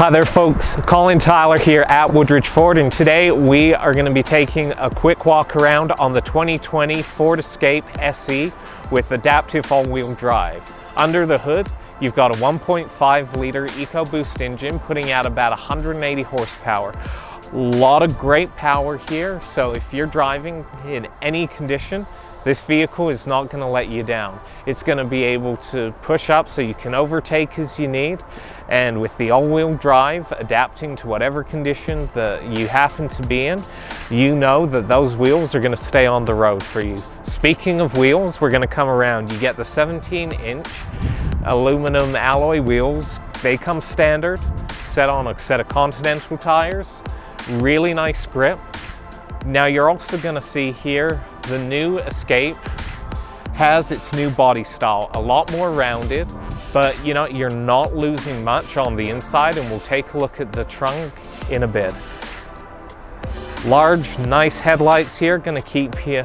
Hi there folks, Colin Tyler here at Woodridge Ford and today we are going to be taking a quick walk around on the 2020 Ford Escape SE with adaptive all-wheel drive. Under the hood you've got a 1.5 litre EcoBoost engine putting out about 180 horsepower. A lot of great power here so if you're driving in any condition this vehicle is not going to let you down. It's going to be able to push up so you can overtake as you need and with the all-wheel drive adapting to whatever condition that you happen to be in, you know that those wheels are going to stay on the road for you. Speaking of wheels, we're going to come around. You get the 17-inch aluminum alloy wheels. They come standard, set on a set of Continental tires. Really nice grip. Now you're also going to see here the new Escape has its new body style, a lot more rounded, but you know, you're not losing much on the inside and we'll take a look at the trunk in a bit. Large, nice headlights here, gonna keep you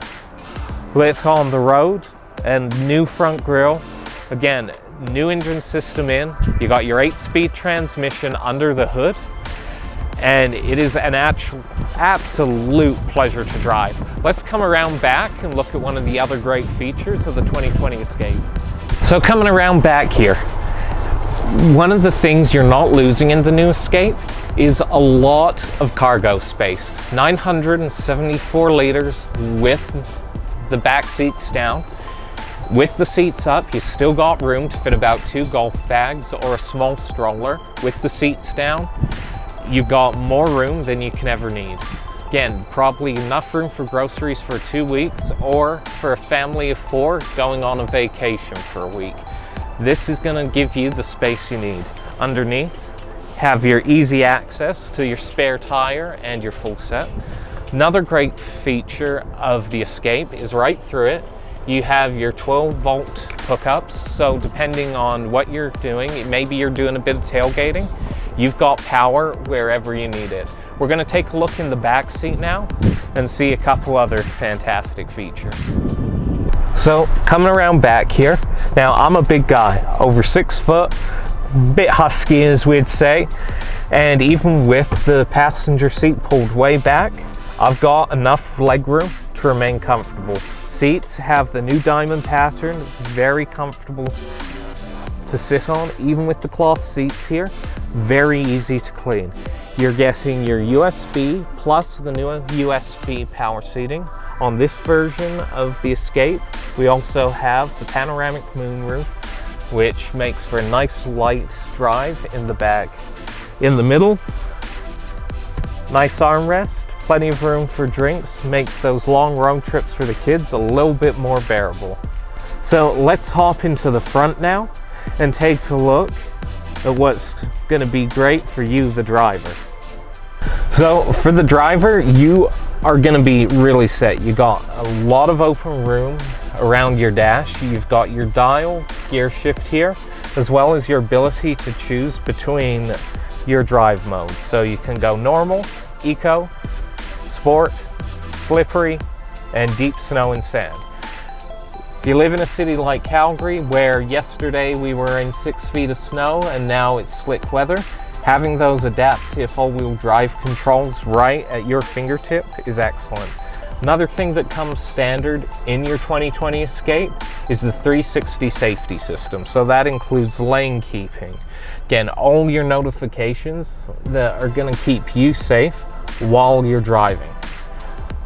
lit on the road and new front grille. Again, new engine system in. You got your eight speed transmission under the hood and it is an absolute pleasure to drive. Let's come around back and look at one of the other great features of the 2020 Escape. So coming around back here, one of the things you're not losing in the new Escape is a lot of cargo space. 974 liters with the back seats down. With the seats up, you still got room to fit about two golf bags or a small stroller with the seats down you've got more room than you can ever need. Again, probably enough room for groceries for two weeks or for a family of four going on a vacation for a week. This is gonna give you the space you need. Underneath, have your easy access to your spare tire and your full set. Another great feature of the Escape is right through it, you have your 12 volt hookups. So depending on what you're doing, maybe you're doing a bit of tailgating, You've got power wherever you need it. We're gonna take a look in the back seat now and see a couple other fantastic features. So coming around back here, now I'm a big guy, over six foot, bit husky as we'd say, and even with the passenger seat pulled way back, I've got enough leg room to remain comfortable. Seats have the new diamond pattern, very comfortable to sit on, even with the cloth seats here very easy to clean. You're getting your USB plus the new USB power seating. On this version of the Escape, we also have the panoramic moonroof, which makes for a nice light drive in the back. In the middle, nice armrest, plenty of room for drinks, makes those long road trips for the kids a little bit more bearable. So let's hop into the front now and take a look at what's going to be great for you, the driver. So for the driver, you are going to be really set. You got a lot of open room around your dash. You've got your dial gear shift here, as well as your ability to choose between your drive modes. So you can go normal, eco, sport, slippery, and deep snow and sand. If you live in a city like Calgary, where yesterday we were in six feet of snow and now it's slick weather, having those adaptive all-wheel drive controls right at your fingertip is excellent. Another thing that comes standard in your 2020 Escape is the 360 safety system. So that includes lane keeping. Again, all your notifications that are gonna keep you safe while you're driving.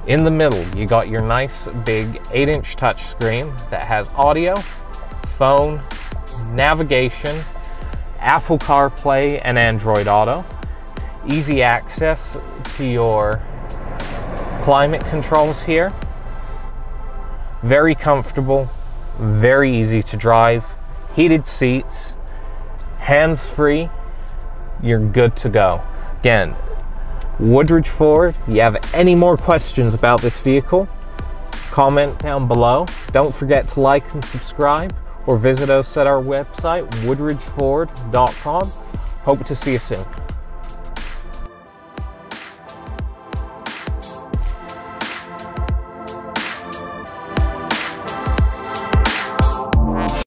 In the middle, you got your nice big 8-inch touchscreen that has audio, phone, navigation, Apple CarPlay, and Android Auto. Easy access to your climate controls here. Very comfortable, very easy to drive, heated seats, hands-free, you're good to go. Again, Woodridge Ford. If You have any more questions about this vehicle, comment down below. Don't forget to like and subscribe or visit us at our website, woodridgeford.com. Hope to see you soon.